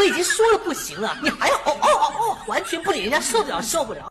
我已经说了不行了，你还要哦哦哦哦，完全不理人家，受不了，受不了。